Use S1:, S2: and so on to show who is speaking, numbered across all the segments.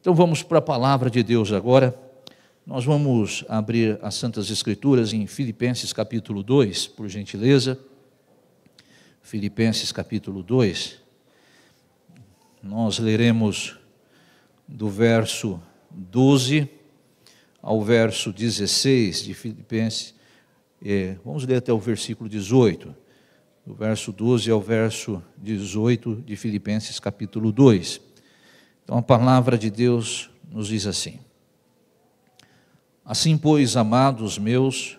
S1: Então vamos para a palavra de Deus agora. Nós vamos abrir as Santas Escrituras em Filipenses capítulo 2, por gentileza. Filipenses capítulo 2. Nós leremos do verso 12 ao verso 16 de Filipenses. É, vamos ler até o versículo 18. Do verso 12 ao verso 18 de Filipenses capítulo 2. Então a palavra de Deus nos diz assim: Assim, pois, amados meus,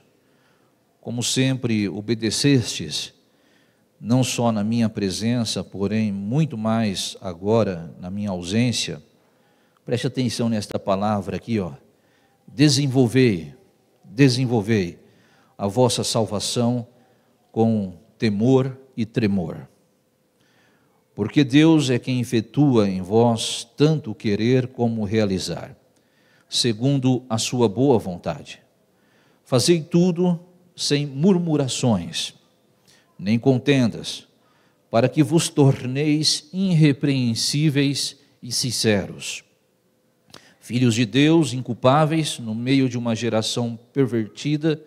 S1: como sempre obedecestes, não só na minha presença, porém muito mais agora na minha ausência, preste atenção nesta palavra aqui, ó. Desenvolvei, desenvolvei a vossa salvação com temor e tremor. Porque Deus é quem efetua em vós tanto querer como realizar, segundo a sua boa vontade. Fazei tudo sem murmurações, nem contendas, para que vos torneis irrepreensíveis e sinceros. Filhos de Deus, inculpáveis, no meio de uma geração pervertida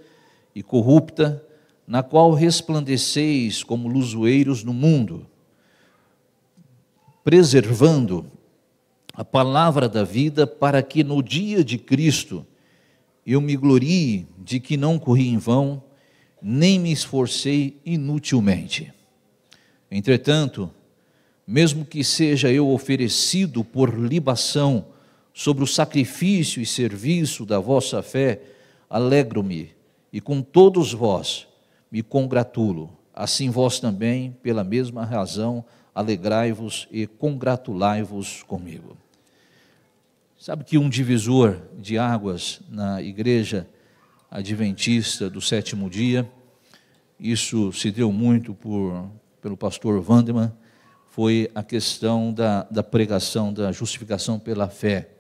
S1: e corrupta, na qual resplandeceis como luzoeiros no mundo preservando a palavra da vida, para que no dia de Cristo eu me glorie de que não corri em vão, nem me esforcei inutilmente. Entretanto, mesmo que seja eu oferecido por libação sobre o sacrifício e serviço da vossa fé, alegro-me e com todos vós me congratulo, assim vós também, pela mesma razão, alegrai-vos e congratulai-vos comigo. Sabe que um divisor de águas na igreja adventista do sétimo dia, isso se deu muito por, pelo pastor Vandeman, foi a questão da, da pregação da justificação pela fé.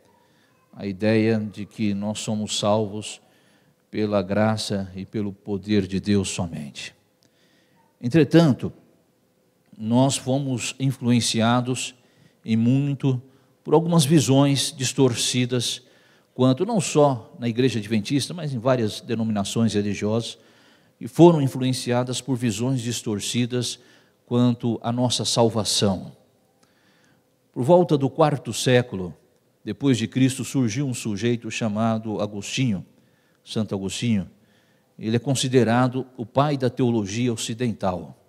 S1: A ideia de que nós somos salvos pela graça e pelo poder de Deus somente. Entretanto, nós fomos influenciados e muito por algumas visões distorcidas quanto não só na igreja adventista, mas em várias denominações religiosas, e foram influenciadas por visões distorcidas quanto à nossa salvação. Por volta do quarto século depois de Cristo surgiu um sujeito chamado Agostinho, Santo Agostinho. Ele é considerado o pai da teologia ocidental.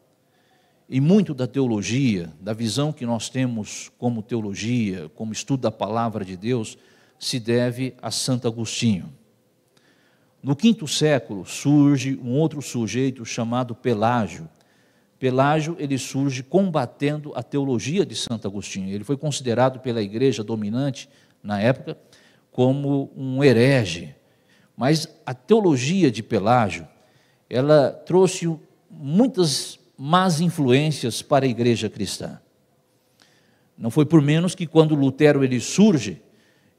S1: E muito da teologia, da visão que nós temos como teologia, como estudo da palavra de Deus, se deve a Santo Agostinho. No quinto século surge um outro sujeito chamado Pelágio. Pelágio ele surge combatendo a teologia de Santo Agostinho. Ele foi considerado pela igreja dominante na época como um herege. Mas a teologia de Pelágio, ela trouxe muitas más influências para a igreja cristã. Não foi por menos que quando Lutero ele surge,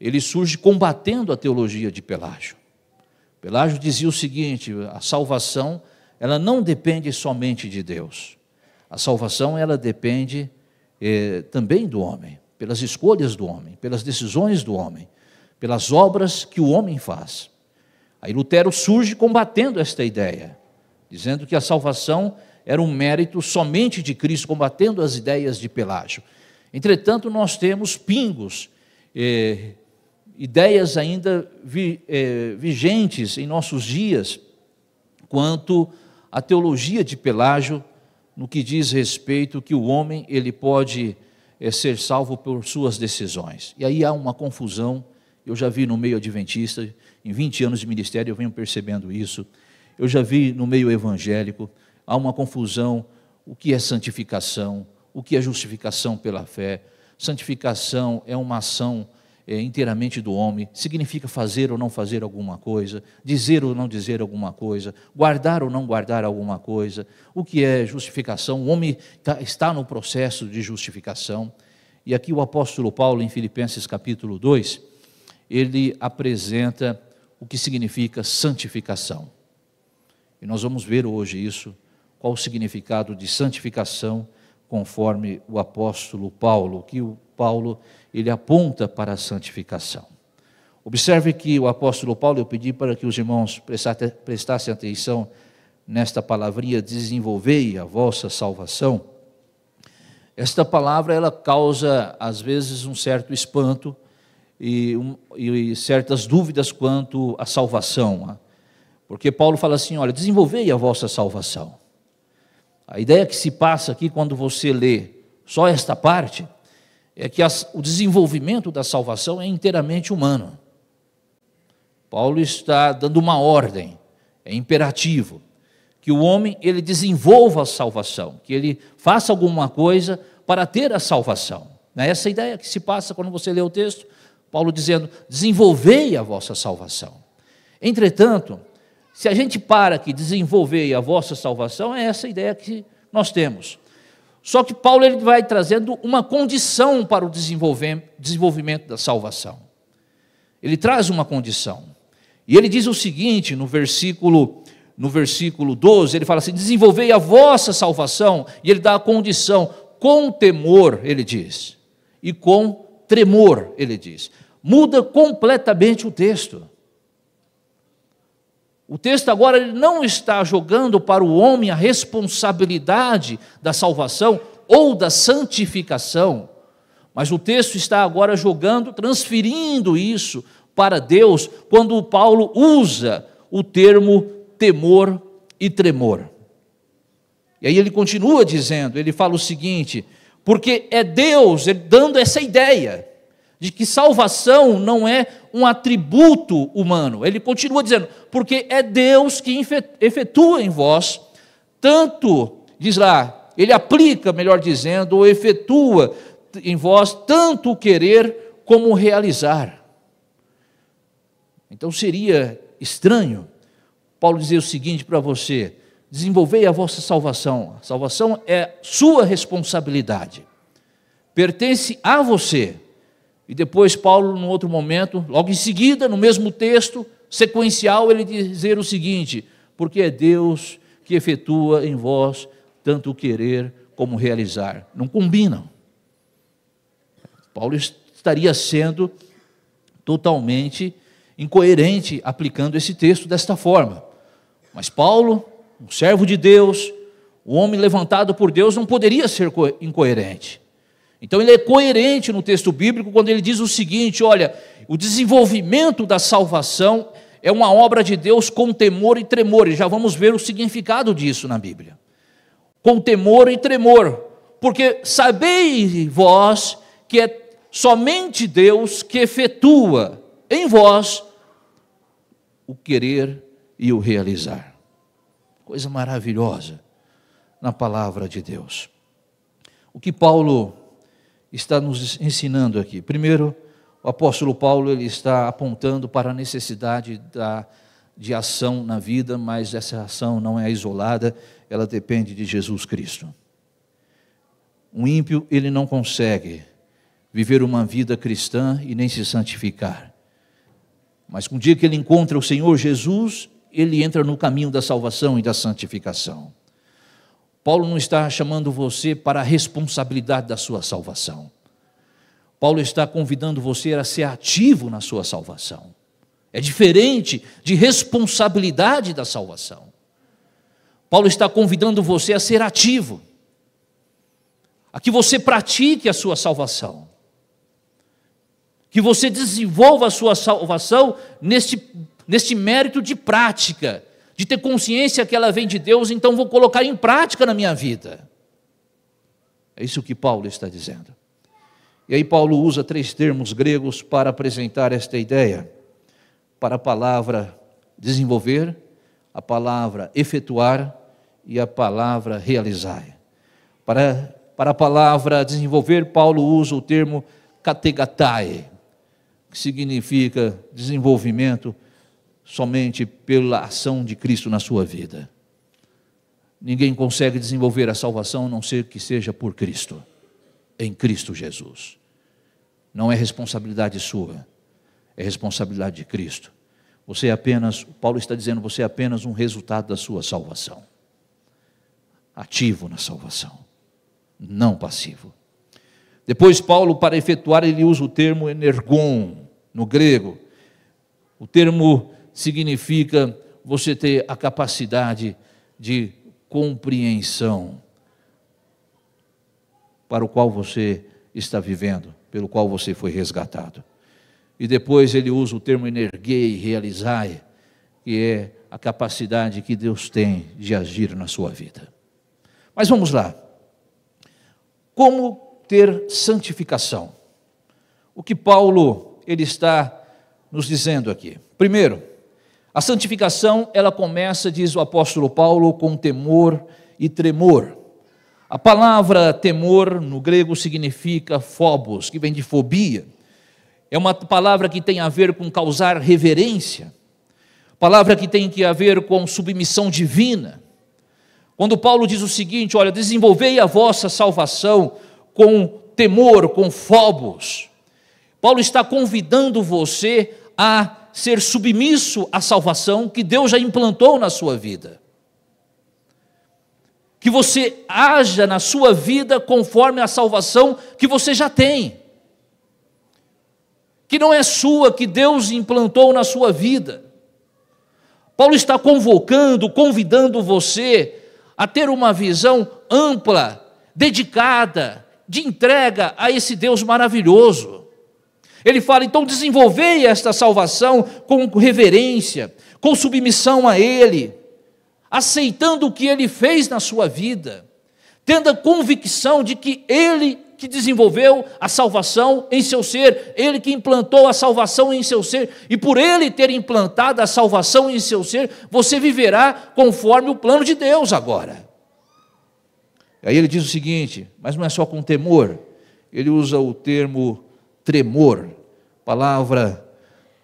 S1: ele surge combatendo a teologia de Pelágio. Pelágio dizia o seguinte: a salvação ela não depende somente de Deus. A salvação ela depende eh, também do homem, pelas escolhas do homem, pelas decisões do homem, pelas obras que o homem faz. Aí Lutero surge combatendo esta ideia, dizendo que a salvação era um mérito somente de Cristo, combatendo as ideias de Pelágio. Entretanto, nós temos pingos, eh, ideias ainda vi, eh, vigentes em nossos dias, quanto à teologia de Pelágio, no que diz respeito que o homem ele pode eh, ser salvo por suas decisões. E aí há uma confusão, eu já vi no meio adventista, em 20 anos de ministério eu venho percebendo isso, eu já vi no meio evangélico, há uma confusão: o que é santificação, o que é justificação pela fé. Santificação é uma ação é, inteiramente do homem, significa fazer ou não fazer alguma coisa, dizer ou não dizer alguma coisa, guardar ou não guardar alguma coisa. O que é justificação? O homem tá, está no processo de justificação. E aqui o apóstolo Paulo, em Filipenses capítulo 2, ele apresenta o que significa santificação. E nós vamos ver hoje isso qual o significado de santificação conforme o apóstolo Paulo, que o Paulo ele aponta para a santificação. Observe que o apóstolo Paulo, eu pedi para que os irmãos prestassem atenção nesta palavrinha, desenvolvei a vossa salvação. Esta palavra ela causa às vezes um certo espanto e, um, e certas dúvidas quanto à salvação, porque Paulo fala assim: olha, desenvolvei a vossa salvação. A ideia que se passa aqui quando você lê só esta parte é que as, o desenvolvimento da salvação é inteiramente humano. Paulo está dando uma ordem, é imperativo que o homem ele desenvolva a salvação, que ele faça alguma coisa para ter a salvação. É essa ideia que se passa quando você lê o texto, Paulo dizendo: desenvolvei a vossa salvação. Entretanto, se a gente para que desenvolver a vossa salvação, é essa ideia que nós temos. Só que Paulo ele vai trazendo uma condição para o desenvolvimento da salvação. Ele traz uma condição. E ele diz o seguinte no versículo no versículo 12, ele fala assim: "Desenvolvei a vossa salvação", e ele dá a condição com temor, ele diz. E com tremor, ele diz. Muda completamente o texto. O texto agora ele não está jogando para o homem a responsabilidade da salvação ou da santificação, mas o texto está agora jogando, transferindo isso para Deus, quando Paulo usa o termo temor e tremor. E aí ele continua dizendo, ele fala o seguinte: porque é Deus dando essa ideia de que salvação não é um atributo humano. Ele continua dizendo, porque é Deus que efetua em vós, tanto, diz lá, ele aplica, melhor dizendo, ou efetua em vós tanto o querer como o realizar. Então seria estranho Paulo dizer o seguinte para você: desenvolvei a vossa salvação. A salvação é sua responsabilidade, pertence a você. E depois, Paulo, num outro momento, logo em seguida, no mesmo texto, sequencial, ele dizer o seguinte: porque é Deus que efetua em vós tanto o querer como realizar. Não combinam. Paulo estaria sendo totalmente incoerente aplicando esse texto desta forma. Mas Paulo, um servo de Deus, o homem levantado por Deus, não poderia ser incoerente. Então ele é coerente no texto bíblico quando ele diz o seguinte: olha, o desenvolvimento da salvação é uma obra de Deus com temor e tremor, e já vamos ver o significado disso na Bíblia. Com temor e tremor, porque sabeis vós que é somente Deus que efetua em vós o querer e o realizar. Coisa maravilhosa na palavra de Deus. O que Paulo está nos ensinando aqui? Primeiro, o apóstolo Paulo ele está apontando para a necessidade da, de ação na vida, mas essa ação não é isolada, ela depende de Jesus Cristo. Um ímpio, ele não consegue viver uma vida cristã e nem se santificar. Mas um dia que ele encontra o Senhor Jesus, ele entra no caminho da salvação e da santificação. Paulo não está chamando você para a responsabilidade da sua salvação. Paulo está convidando você a ser ativo na sua salvação. É diferente de responsabilidade da salvação. Paulo está convidando você a ser ativo, a que você pratique a sua salvação que você desenvolva a sua salvação neste, neste mérito de prática, de ter consciência que ela vem de Deus, então vou colocar em prática na minha vida. É isso que Paulo está dizendo. E aí, Paulo usa três termos gregos para apresentar esta ideia: para a palavra desenvolver, a palavra efetuar e a palavra realizar. Para, para a palavra desenvolver, Paulo usa o termo kategatai, que significa desenvolvimento somente pela ação de Cristo na sua vida. Ninguém consegue desenvolver a salvação a não ser que seja por Cristo, em Cristo Jesus. Não é responsabilidade sua, é responsabilidade de Cristo. Você é apenas, Paulo está dizendo, você é apenas um resultado da sua salvação. Ativo na salvação. não passivo. Depois, Paulo, para efetuar, ele usa o termo energon, no grego. O termo significa você ter a capacidade de compreensão para o qual você está vivendo, pelo qual você foi resgatado. E depois ele usa o termo energei, realizai, que é a capacidade que Deus tem de agir na sua vida. Mas vamos lá. Como ter santificação. O que Paulo ele está nos dizendo aqui. Primeiro, a santificação, ela começa, diz o apóstolo Paulo, com temor e tremor. A palavra temor no grego significa phobos, que vem de fobia. É uma palavra que tem a ver com causar reverência. Palavra que tem a ver com submissão divina. Quando Paulo diz o seguinte, olha, desenvolvei a vossa salvação com temor, com fobos. Paulo está convidando você a ser submisso à salvação que Deus já implantou na sua vida. Que você haja na sua vida conforme a salvação que você já tem. Que não é sua, que Deus implantou na sua vida. Paulo está convocando, convidando você a ter uma visão ampla, dedicada, de entrega a esse Deus maravilhoso. Ele fala, então desenvolvei esta salvação com reverência, com submissão a Ele, aceitando o que Ele fez na sua vida, tendo a convicção de que Ele que desenvolveu a salvação em seu ser, Ele que implantou a salvação em seu ser, e por Ele ter implantado a salvação em seu ser, você viverá conforme o plano de Deus agora. Aí ele diz o seguinte: mas não é só com temor, ele usa o termo tremor, palavra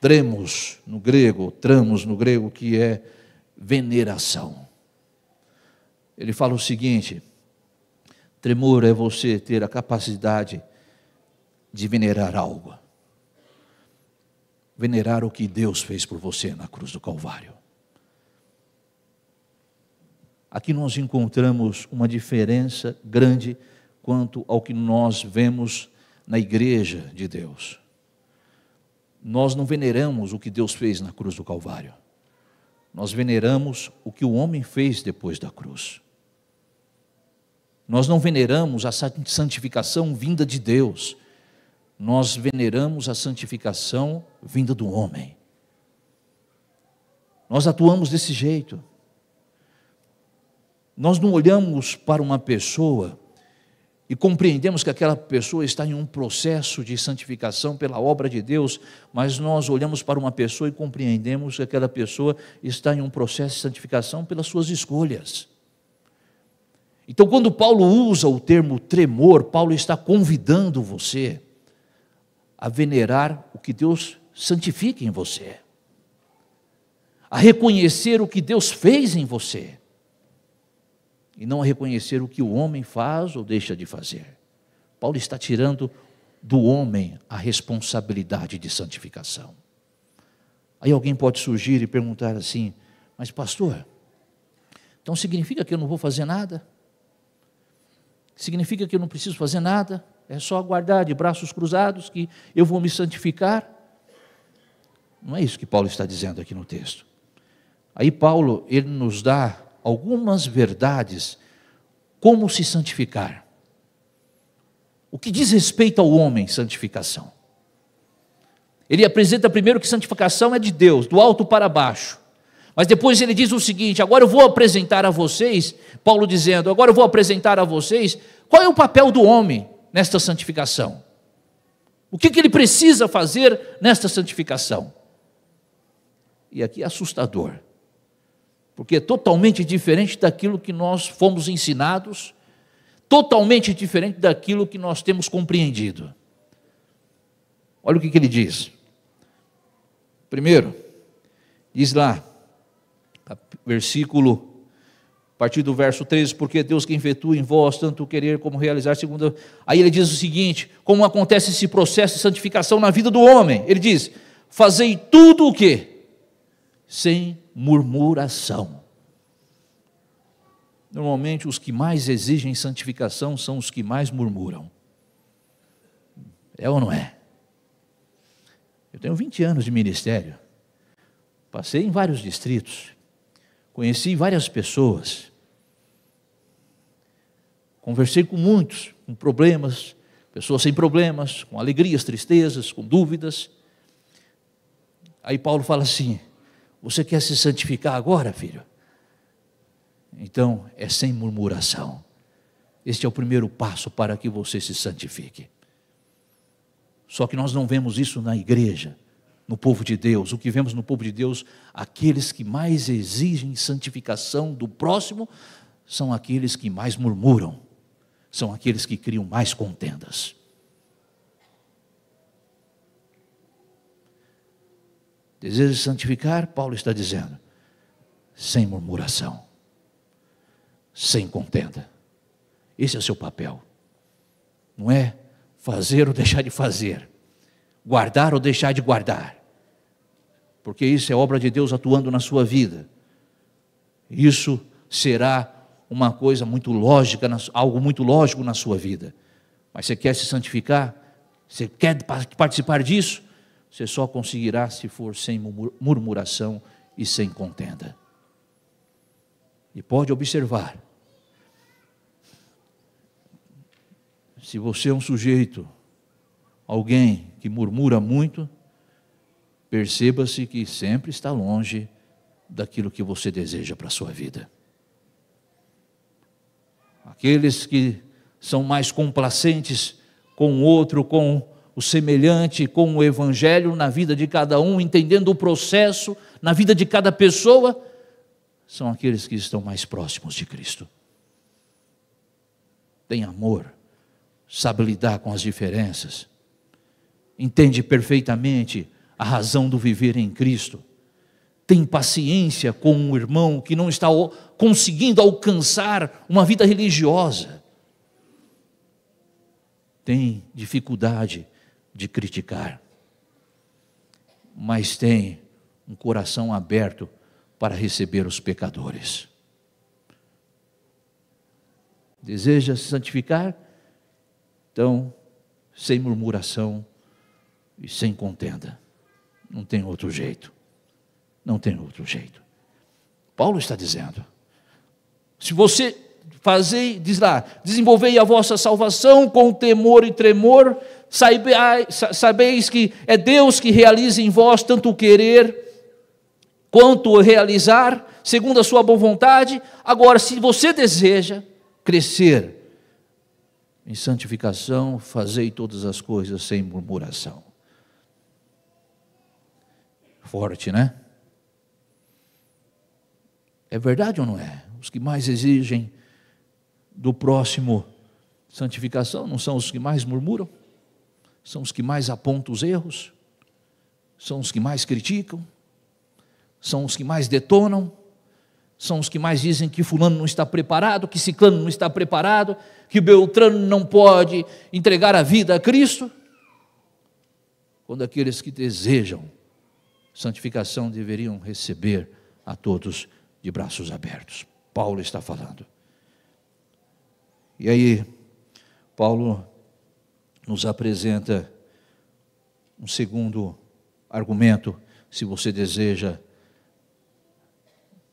S1: tremos no grego, tramos no grego, que é veneração. Ele fala o seguinte: tremor é você ter a capacidade de venerar algo, venerar o que Deus fez por você na cruz do Calvário. Aqui nós encontramos uma diferença grande quanto ao que nós vemos na igreja de Deus. Nós não veneramos o que Deus fez na cruz do Calvário. Nós veneramos o que o homem fez depois da cruz. Nós não veneramos a santificação vinda de Deus. Nós veneramos a santificação vinda do homem. Nós atuamos desse jeito. Nós não olhamos para uma pessoa e compreendemos que aquela pessoa está em um processo de santificação pela obra de Deus, mas nós olhamos para uma pessoa e compreendemos que aquela pessoa está em um processo de santificação pelas suas escolhas. Então, quando Paulo usa o termo tremor, Paulo está convidando você a venerar o que Deus santifica em você, a reconhecer o que Deus fez em você e não a reconhecer o que o homem faz ou deixa de fazer. Paulo está tirando do homem a responsabilidade de santificação. Aí alguém pode surgir e perguntar assim: Mas, pastor, então significa que eu não vou fazer nada? Significa que eu não preciso fazer nada? É só aguardar de braços cruzados que eu vou me santificar? Não é isso que Paulo está dizendo aqui no texto. Aí Paulo, ele nos dá algumas verdades como se santificar. O que diz respeito ao homem, santificação. Ele apresenta primeiro que santificação é de Deus, do alto para baixo. Mas depois ele diz o seguinte: agora eu vou apresentar a vocês, Paulo dizendo, agora eu vou apresentar a vocês qual é o papel do homem nesta santificação. O que, que ele precisa fazer nesta santificação? E aqui é assustador porque é totalmente diferente daquilo que nós fomos ensinados, totalmente diferente daquilo que nós temos compreendido. Olha o que, que ele diz. Primeiro, diz lá, versículo, a partir do verso 13, porque Deus que efetua em vós tanto querer como realizar, segundo. Aí ele diz o seguinte: como acontece esse processo de santificação na vida do homem? Ele diz: fazei tudo o que? Sem murmuração. normalmente os que mais exigem santificação são os que mais murmuram. É ou não é? Eu tenho 20 anos de ministério, passei em vários distritos, conheci várias pessoas, conversei com muitos, com problemas, pessoas sem problemas, com alegrias, tristezas, com dúvidas. Aí Paulo fala assim: Você quer se santificar agora, filho? Então é sem murmuração. Este é o primeiro passo para que você se santifique. Só que nós não vemos isso na igreja, no povo de Deus. O que vemos no povo de Deus, aqueles que mais exigem santificação do próximo, são aqueles que mais murmuram, são aqueles que criam mais contendas. Deseja santificar? Paulo está dizendo, sem murmuração sem contenda. Esse é o seu papel. Não é fazer ou deixar de fazer, guardar ou deixar de guardar, porque isso é obra de Deus atuando na sua vida. Isso será uma coisa muito lógica, algo muito lógico na sua vida. Mas você quer se santificar? Você quer participar disso? Você só conseguirá se for sem murmuração e sem contenda. E pode observar, se você é um sujeito, alguém que murmura muito, perceba-se que sempre está longe daquilo que você deseja para a sua vida. Aqueles que são mais complacentes com o outro, com o semelhante, com o evangelho na vida de cada um, entendendo o processo na vida de cada pessoa, são aqueles que estão mais próximos de Cristo. Tem amor, sabe lidar com as diferenças, entende perfeitamente a razão do viver em Cristo, tem paciência com um irmão que não está conseguindo alcançar uma vida religiosa, tem dificuldade de criticar, mas tem um coração aberto para receber os pecadores. Deseja se santificar? Então, sem murmuração e sem contenda. Não tem outro jeito. Não tem outro jeito. Paulo está dizendo: se você fazer, diz lá, desenvolvei a vossa salvação com temor e tremor, sabeis que é Deus que realiza em vós tanto o querer quanto realizar, segundo a sua boa vontade. Agora, se você deseja crescer em santificação, fazei todas as coisas sem murmuração. Forte, né? É verdade ou não é? Os que mais exigem do próximo santificação não são os que mais murmuram, são os que mais apontam os erros, são os que mais criticam, são os que mais detonam, são os que mais dizem que fulano não está preparado, que ciclano não está preparado, que Beltrano não pode entregar a vida a Cristo. Quando aqueles que desejam santificação deveriam receber a todos de braços abertos. Paulo está falando. E aí, Paulo nos apresenta um segundo argumento, se você deseja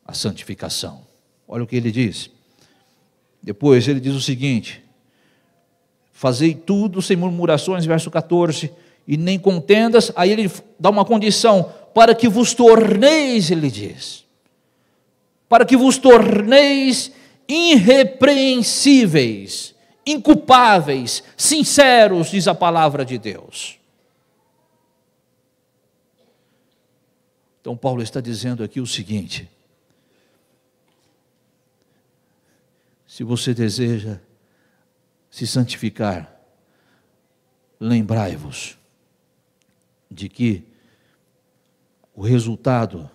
S1: a santificação. Olha o que ele diz. Depois ele diz o seguinte: Fazei tudo sem murmurações, verso 14, e nem contendas. Aí ele dá uma condição: para que vos torneis, ele diz, para que vos torneis irrepreensíveis, inculpáveis, sinceros, diz a palavra de Deus. Então, Paulo está dizendo aqui o seguinte: Se você deseja se santificar, lembrai-vos de que o resultado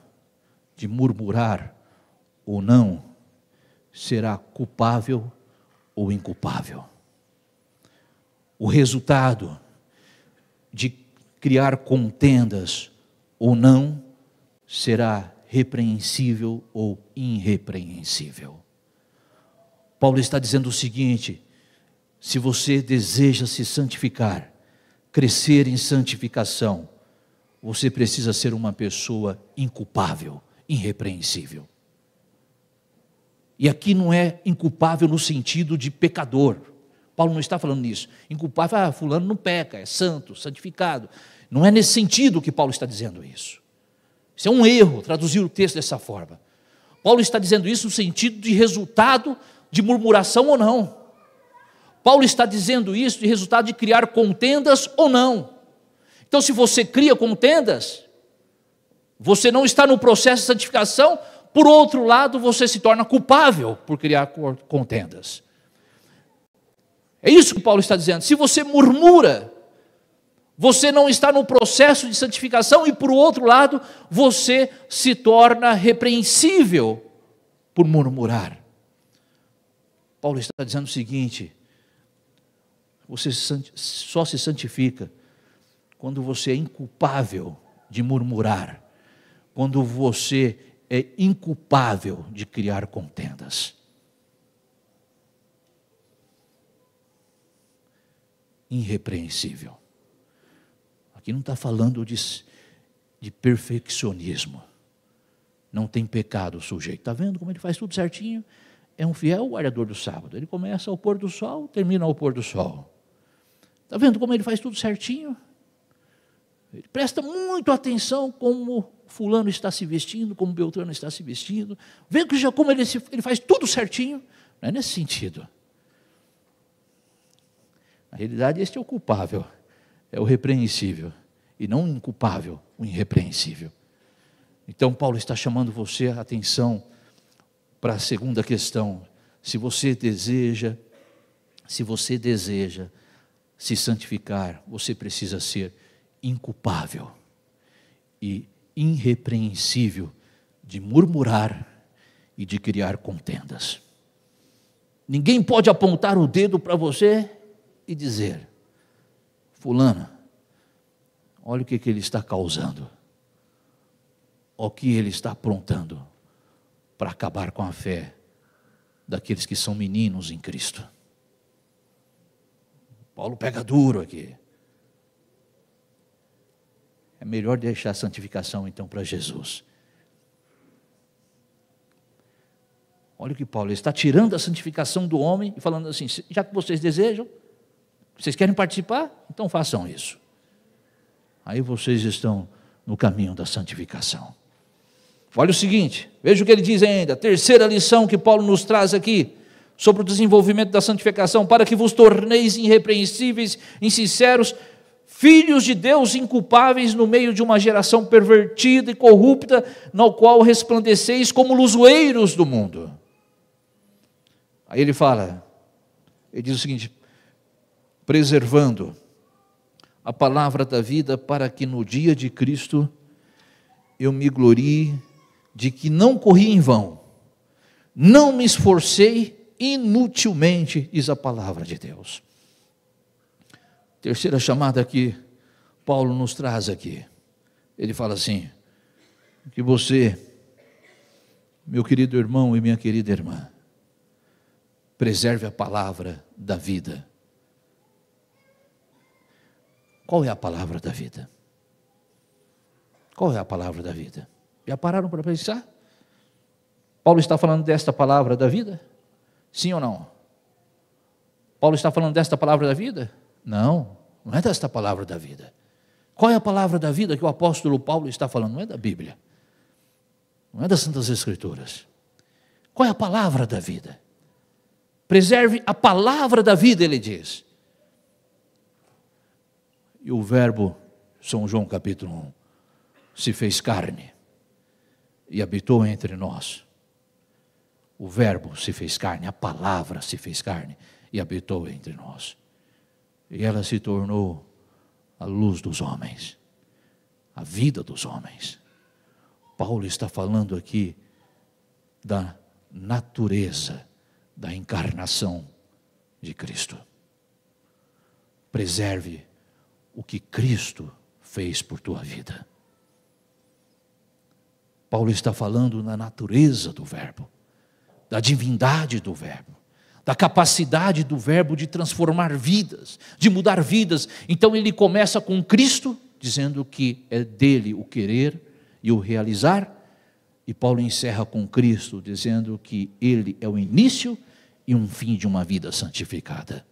S1: de murmurar ou não será culpável ou inculpável. O resultado de criar contendas ou não será repreensível ou irrepreensível Paulo está dizendo o seguinte: se você deseja se santificar, crescer em santificação, você precisa ser uma pessoa inculpável, irrepreensível. E aqui não é inculpável no sentido de pecador. Paulo não está falando nisso. Inculpável, ah, fulano não peca, é santo, santificado. Não é nesse sentido que Paulo está dizendo isso. Isso é um erro, traduzir o texto dessa forma. Paulo está dizendo isso no sentido de resultado de murmuração ou não. Paulo está dizendo isso de resultado de criar contendas ou não. Então, se você cria contendas, você não está no processo de santificação, por outro lado, você se torna culpável por criar contendas. É isso que Paulo está dizendo. Se você murmura, você não está no processo de santificação, e por outro lado, você se torna repreensível por murmurar. Paulo está dizendo o seguinte: você só se santifica quando você é inculpável de murmurar, quando você é inculpável de criar contendas. Irrepreensível. Aqui não está falando de, de perfeccionismo. Não tem pecado o sujeito. Está vendo como ele faz tudo certinho? É um fiel guardador do sábado. Ele começa ao pôr do sol, termina ao pôr do sol. Está vendo como ele faz tudo certinho? Ele presta muito atenção como fulano está se vestindo, como Beltrano está se vestindo. Vê que como ele, ele faz tudo certinho. Não é nesse sentido. Na realidade, este é o culpável, é o repreensível, e não o inculpável, o irrepreensível. Então, Paulo está chamando você a atenção para a segunda questão. Se você deseja, se você deseja se santificar, você precisa ser inculpável e irrepreensível de murmurar e de criar contendas. Ninguém pode apontar o dedo para você e dizer: Fulano, olha o que, que ele está causando, o que ele está aprontando para acabar com a fé daqueles que são meninos em Cristo. Paulo pega duro aqui. É melhor deixar a santificação então para Jesus. Olha o que Paulo está tirando a santificação do homem e falando assim: já que vocês desejam, vocês querem participar? Então façam isso. Aí vocês estão no caminho da santificação. Olha o seguinte, veja o que ele diz ainda, terceira lição que Paulo nos traz aqui sobre o desenvolvimento da santificação, para que vos torneis irrepreensíveis, insinceros, filhos de Deus inculpáveis no meio de uma geração pervertida e corrupta, no qual resplandeceis como luzoeiros do mundo. Aí ele fala, ele diz o seguinte: preservando a palavra da vida, para que no dia de Cristo eu me glorie de que não corri em vão, não me esforcei inutilmente, diz a palavra de Deus. Terceira chamada que Paulo nos traz aqui. Ele fala assim: que você, meu querido irmão e minha querida irmã, preserve a palavra da vida. Qual é a palavra da vida? Qual é a palavra da vida? Já pararam para pensar? Paulo está falando desta palavra da vida? Sim ou não? Paulo está falando desta palavra da vida? Não, não é desta palavra da vida. Qual é a palavra da vida que o apóstolo Paulo está falando? Não é da Bíblia, não é das Santas Escrituras. Qual é a palavra da vida? Preserve a palavra da vida, ele diz. E o Verbo, São João capítulo 1, se fez carne e habitou entre nós o Verbo se fez carne, a palavra se fez carne e habitou entre nós. E ela se tornou a luz dos homens, a vida dos homens. Paulo está falando aqui da natureza da encarnação de Cristo. Preserve o que Cristo fez por tua vida. Paulo está falando na natureza do Verbo da divindade do Verbo, da capacidade do Verbo de transformar vidas, de mudar vidas. Então ele começa com Cristo, dizendo que é dele o querer e o realizar, e Paulo encerra com Cristo, dizendo que ele é o início e um fim de uma vida santificada.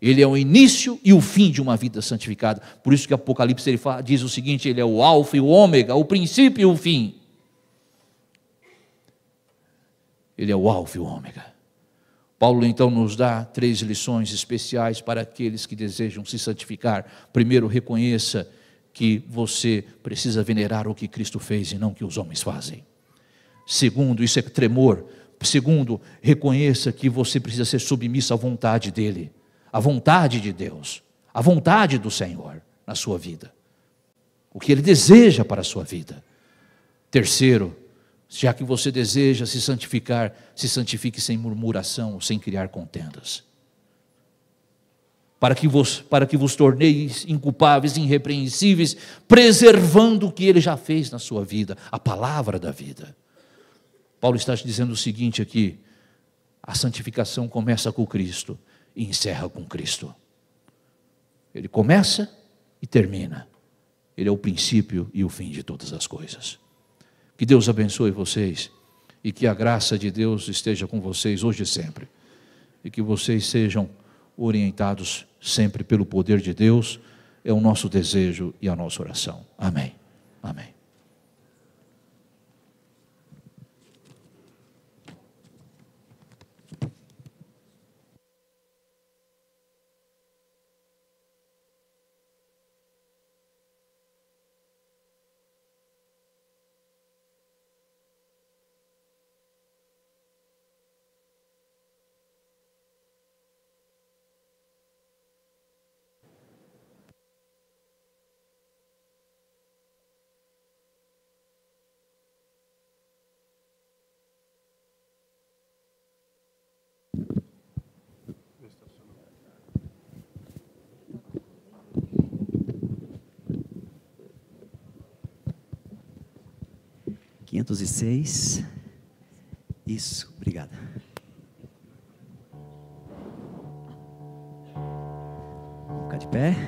S1: Ele é o início e o fim de uma vida santificada. Por isso que Apocalipse ele fala, diz o seguinte: ele é o alfa e o ômega, o princípio e o fim. Ele é o alfa e o ômega. Paulo então nos dá três lições especiais para aqueles que desejam se santificar. Primeiro, reconheça que você precisa venerar o que Cristo fez e não o que os homens fazem. Segundo, isso é tremor. Segundo, reconheça que você precisa ser submisso à vontade dEle, à vontade de Deus, à vontade do Senhor na sua vida. O que Ele deseja para a sua vida. Terceiro, já que você deseja se santificar, se santifique sem murmuração, sem criar contendas. Para que, vos, para que vos torneis inculpáveis, irrepreensíveis, preservando o que ele já fez na sua vida, a palavra da vida. Paulo está te dizendo o seguinte aqui: a santificação começa com Cristo e encerra com Cristo. Ele começa e termina. Ele é o princípio e o fim de todas as coisas. Que Deus abençoe vocês e que a graça de Deus esteja com vocês hoje e sempre. E que vocês sejam orientados sempre pelo poder de Deus. É o nosso desejo e a nossa oração. Amém. Amém.
S2: 506. Isso, obrigada. Vamos ficar de pé.